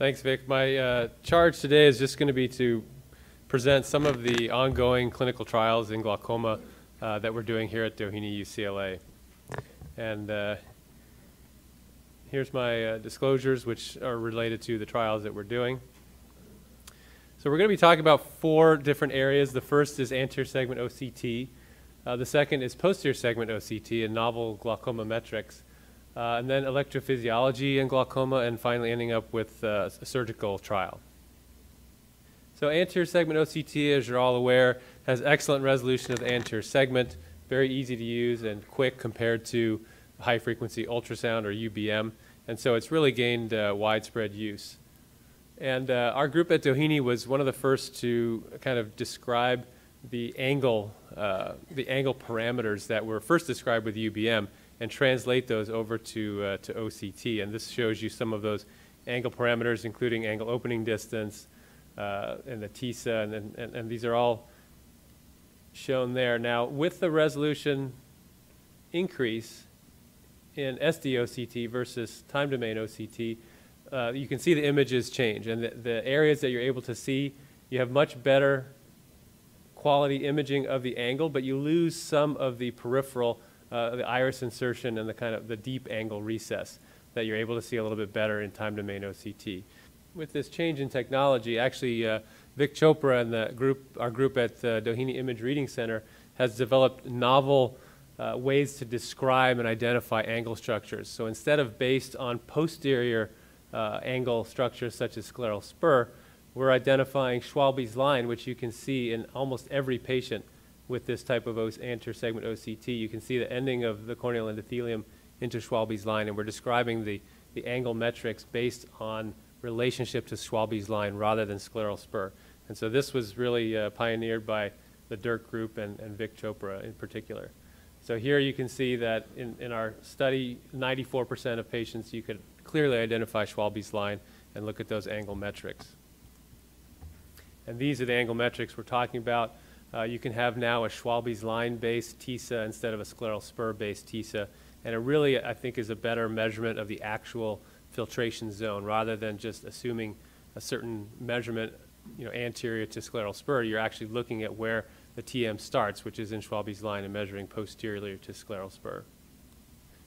Thanks, Vic. My uh, charge today is just going to be to present some of the ongoing clinical trials in glaucoma uh, that we're doing here at Doheny UCLA. And uh, here's my uh, disclosures, which are related to the trials that we're doing. So we're going to be talking about four different areas. The first is anterior segment OCT. Uh, the second is posterior segment OCT and novel glaucoma metrics. Uh, and then electrophysiology and glaucoma, and finally ending up with uh, a surgical trial. So anterior segment OCT, as you're all aware, has excellent resolution of the anterior segment, very easy to use and quick compared to high frequency ultrasound or UBM, and so it's really gained uh, widespread use. And uh, our group at Doheny was one of the first to kind of describe the angle, uh, the angle parameters that were first described with UBM and translate those over to, uh, to OCT. And this shows you some of those angle parameters, including angle opening distance uh, and the TISA, and, and, and these are all shown there. Now, with the resolution increase in SD-OCT versus time domain OCT, uh, you can see the images change. And the, the areas that you're able to see, you have much better quality imaging of the angle, but you lose some of the peripheral uh, the iris insertion and the kind of the deep angle recess that you're able to see a little bit better in time domain OCT. With this change in technology, actually uh, Vic Chopra and the group, our group at the Doheny Image Reading Center has developed novel uh, ways to describe and identify angle structures. So instead of based on posterior uh, angle structures such as scleral spur, we're identifying Schwalbe's line, which you can see in almost every patient with this type of anterior segment OCT. You can see the ending of the corneal endothelium into Schwalbe's line, and we're describing the, the angle metrics based on relationship to Schwalbe's line rather than scleral spur. And so this was really uh, pioneered by the DIRC group and, and Vic Chopra in particular. So here you can see that in, in our study, 94% of patients, you could clearly identify Schwalbe's line and look at those angle metrics. And these are the angle metrics we're talking about. Uh, you can have now a Schwalbe's line-based TISA instead of a scleral spur-based TISA. And it really, I think, is a better measurement of the actual filtration zone rather than just assuming a certain measurement you know, anterior to scleral spur. You're actually looking at where the TM starts, which is in Schwalbe's line, and measuring posteriorly to scleral spur.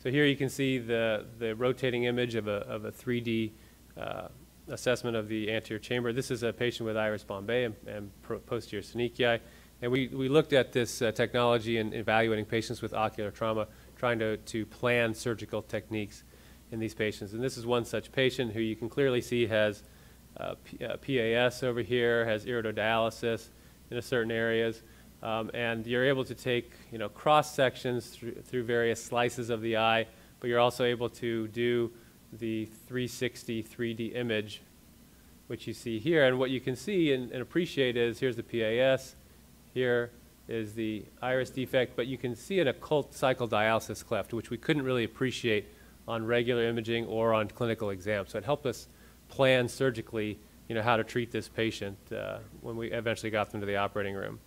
So here you can see the, the rotating image of a, of a 3D uh, assessment of the anterior chamber. This is a patient with iris bombe and, and posterior synechiae. And we, we looked at this uh, technology in evaluating patients with ocular trauma, trying to, to plan surgical techniques in these patients. And this is one such patient who you can clearly see has uh, uh, PAS over here, has iridodialysis in certain areas. Um, and you're able to take you know, cross sections through, through various slices of the eye, but you're also able to do the 360 3D image, which you see here. And what you can see and, and appreciate is here's the PAS, here is the iris defect, but you can see an occult cyclodialysis cleft, which we couldn't really appreciate on regular imaging or on clinical exam. So it helped us plan surgically, you know, how to treat this patient uh, when we eventually got them to the operating room.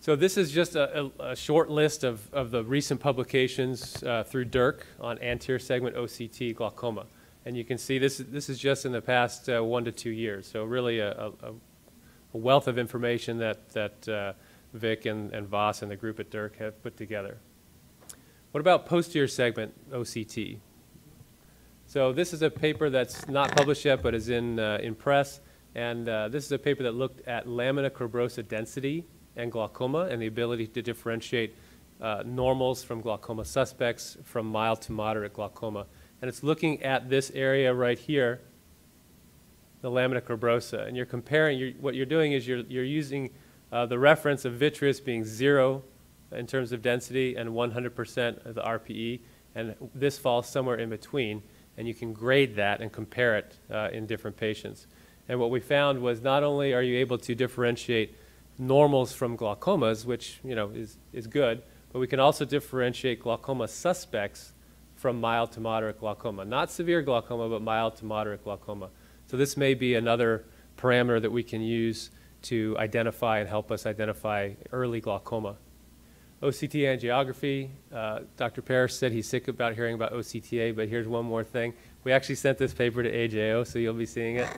So this is just a, a, a short list of, of the recent publications uh, through DIRC on anterior segment OCT glaucoma. And you can see this, this is just in the past uh, one to two years. So really a, a a wealth of information that, that uh, Vic and, and Voss and the group at DIRC have put together. What about posterior segment OCT? So this is a paper that's not published yet but is in, uh, in press. And uh, this is a paper that looked at lamina cribrosa density and glaucoma and the ability to differentiate uh, normals from glaucoma suspects from mild to moderate glaucoma. And it's looking at this area right here the lamina cribrosa. And you're comparing, you're, what you're doing is you're, you're using uh, the reference of vitreous being zero in terms of density and 100% of the RPE, and this falls somewhere in between, and you can grade that and compare it uh, in different patients. And what we found was not only are you able to differentiate normals from glaucomas, which you know is, is good, but we can also differentiate glaucoma suspects from mild to moderate glaucoma. Not severe glaucoma, but mild to moderate glaucoma. So this may be another parameter that we can use to identify and help us identify early glaucoma. OCT angiography. Uh, Dr. Parrish said he's sick about hearing about OCTA, but here's one more thing. We actually sent this paper to AJO, so you'll be seeing it.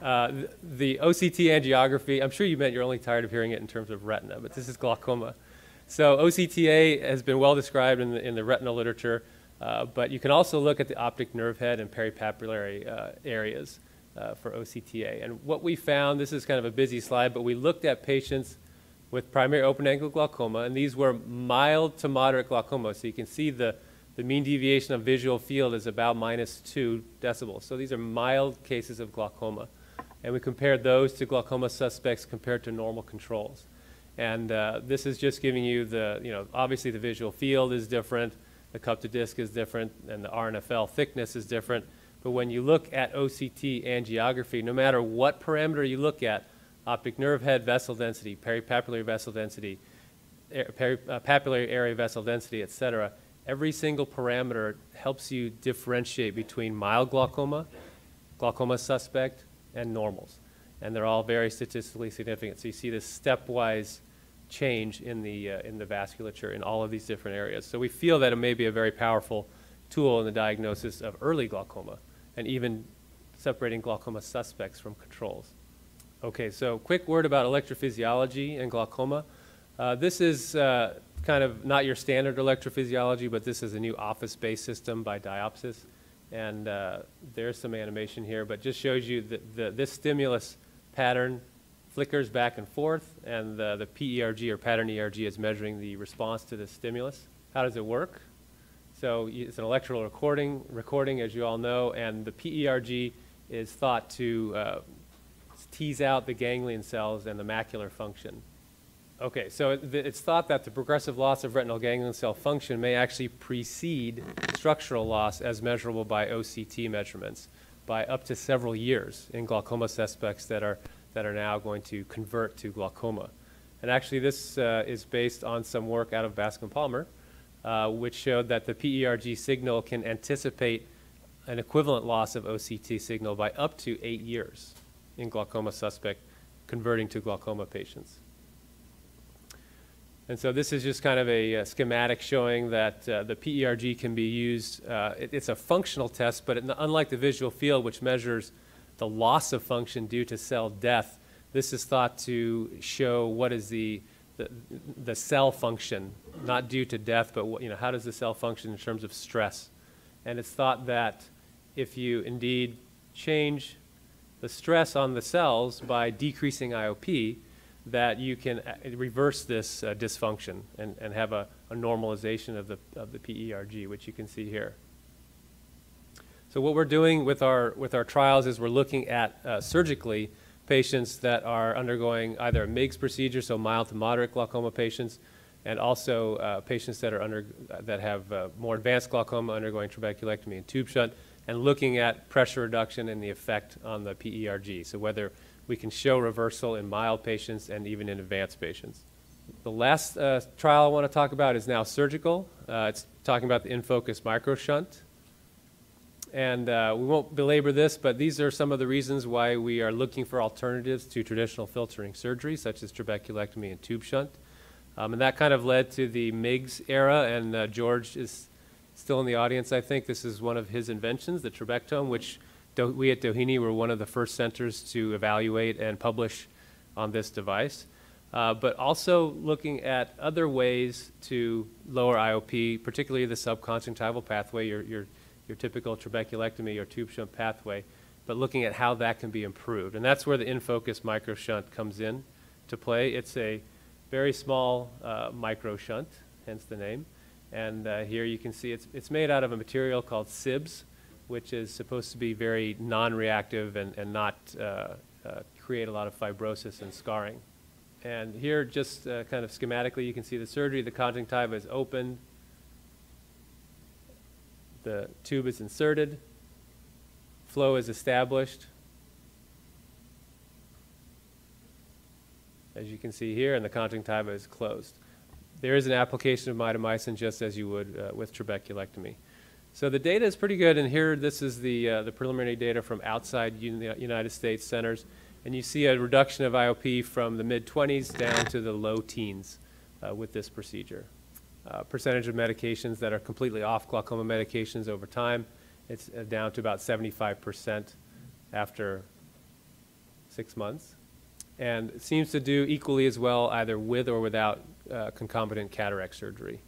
Uh, the, OCT angiography, I'm sure you meant you're only tired of hearing it in terms of retina, but this is glaucoma. So OCTA has been well described in the, in the retinal literature, uh, but you can also look at the optic nerve head and peripapillary uh, areas uh, for OCTA. And what we found, this is kind of a busy slide, but we looked at patients with primary open-angle glaucoma, and these were mild to moderate glaucoma. So you can see the, the mean deviation of visual field is about minus two decibels. So these are mild cases of glaucoma. And we compared those to glaucoma suspects compared to normal controls. And uh, this is just giving you the, you know, obviously the visual field is different, the cup to disc is different, and the RNFL thickness is different. But when you look at OCT angiography, no matter what parameter you look at, optic nerve head vessel density, peripapillary vessel density, uh, area vessel density, et cetera, every single parameter helps you differentiate between mild glaucoma, glaucoma suspect, and normals and they're all very statistically significant. So you see this stepwise change in the, uh, in the vasculature in all of these different areas. So we feel that it may be a very powerful tool in the diagnosis of early glaucoma and even separating glaucoma suspects from controls. Okay, so quick word about electrophysiology and glaucoma. Uh, this is uh, kind of not your standard electrophysiology, but this is a new office-based system by Diopsys. And uh, there's some animation here, but just shows you that the, this stimulus pattern flickers back and forth, and the, the PERG or pattern ERG is measuring the response to the stimulus. How does it work? So it's an electrical recording, recording, as you all know, and the PERG is thought to uh, tease out the ganglion cells and the macular function. Okay, so it's thought that the progressive loss of retinal ganglion cell function may actually precede structural loss as measurable by OCT measurements by up to several years in glaucoma suspects that are, that are now going to convert to glaucoma. And actually, this uh, is based on some work out of Bascom Palmer, uh, which showed that the PERG signal can anticipate an equivalent loss of OCT signal by up to eight years in glaucoma suspect converting to glaucoma patients. And so this is just kind of a, a schematic showing that uh, the PERG can be used. Uh, it, it's a functional test, but it, unlike the visual field, which measures the loss of function due to cell death, this is thought to show what is the, the, the cell function, not due to death, but what, you know, how does the cell function in terms of stress. And it's thought that if you indeed change the stress on the cells by decreasing IOP, that you can uh, reverse this uh, dysfunction and, and have a, a, normalization of the, of the PERG, which you can see here. So what we're doing with our, with our trials is we're looking at uh, surgically patients that are undergoing either a MIGS procedure, so mild to moderate glaucoma patients, and also uh, patients that, are under, that have uh, more advanced glaucoma undergoing trabeculectomy and tube shunt, and looking at pressure reduction and the effect on the PERG. So whether we can show reversal in mild patients and even in advanced patients. The last uh, trial I want to talk about is now surgical. Uh, it's talking about the InnFocus microshunt. And uh, we won't belabor this, but these are some of the reasons why we are looking for alternatives to traditional filtering surgery, such as trabeculectomy and tube shunt. Um, and that kind of led to the MIGS era, and uh, George is still in the audience, I think. This is one of his inventions, the trabectome, which Do we at Doheny were one of the first centers to evaluate and publish on this device. Uh, but also looking at other ways to lower IOP, particularly the subconjunctival pathway, your, your, your typical trabeculectomy or tube shunt pathway, but looking at how that can be improved. And that's where the InnFocus micro shunt comes in to play. It's a very small uh, micro shunt, hence the name. And uh, here you can see it's, it's made out of a material called SIBS, which is supposed to be very non-reactive and, and not uh, uh, create a lot of fibrosis and scarring. And here, just uh, kind of schematically, you can see the surgery. The conjunctiva is opened. The tube is inserted. Flow is established. As you can see here, and the conjunctiva is closed. There is an application of mitomycin just as you would uh, with trabeculectomy. So the data is pretty good, and here this is the, uh, the preliminary data from outside United States centers. And you see a reduction of IOP from the mid-20s down to the low teens uh, with this procedure. Uh, percentage of medications that are completely off glaucoma medications over time. It's uh, down to about 75% after six months. And it seems to do equally as well either with or without uh, concomitant cataract surgery.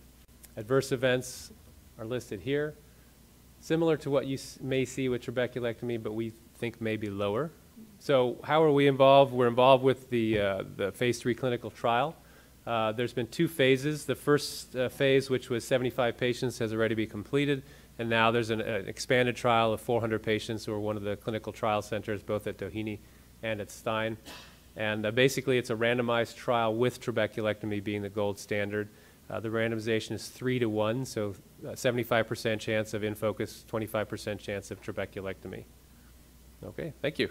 Adverse events are listed here, similar to what you may see with trabeculectomy, but we think maybe lower. So how are we involved? We're involved with the, uh, the phase three clinical trial. Uh, There's been two phases. The first uh, phase, which was 75 patients, has already been completed, and now there's an an expanded trial of 400 patients who are one of the clinical trial centers, both at Doheny and at Stein. And uh, basically, it's a randomized trial with trabeculectomy being the gold standard. Uh, The randomization is three to one, so uh, 75% chance of InnFocus, 25% chance of trabeculectomy. Okay, thank you.